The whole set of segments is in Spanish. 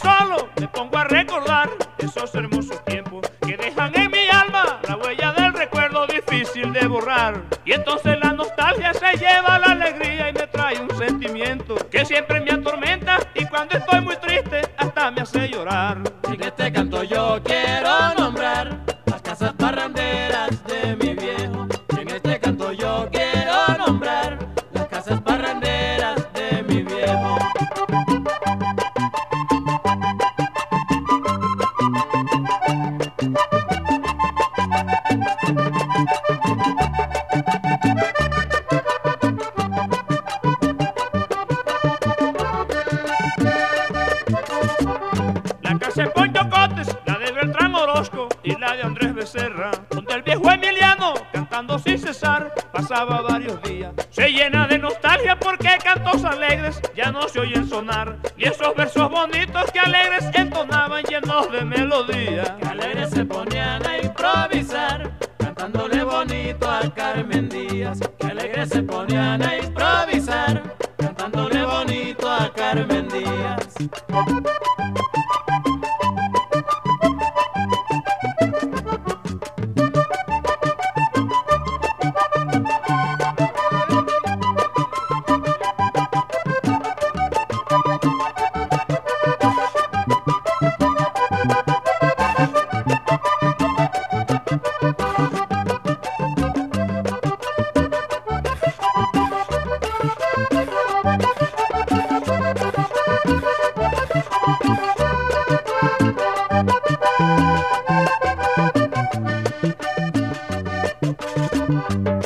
solo me pongo a recordar esos hermosos tiempos que dejan en mi alma la huella del recuerdo difícil de borrar. Y entonces la nostalgia se lleva la alegría y me trae un sentimiento que siempre me atormenta y cuando estoy muy triste hasta me hace llorar. En este canto yo quiero Andrés Becerra, donde el viejo Emiliano, cantando sin cesar, pasaba varios días. Se llena de nostalgia porque cantos alegres ya no se oyen sonar, y esos versos bonitos que alegres entonaban llenos de melodía. Que alegres se ponían a improvisar, cantándole bonito a Carmen Díaz. Que alegres se ponían a improvisar, cantándole bonito a Carmen Díaz.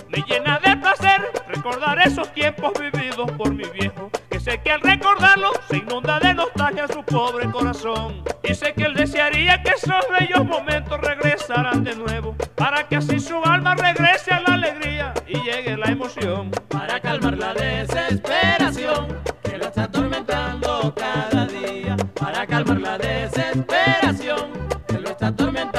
Me llena de placer recordar esos tiempos vividos por mi viejo. Que sé que al recordarlo se inunda de nostalgia su pobre corazón. Y sé que él desearía que esos bellos momentos regresaran de nuevo. Para que así su alma regrese a la alegría y llegue la emoción. para calmar la desesperación Para calmar la desesperación. Que lo está atormentando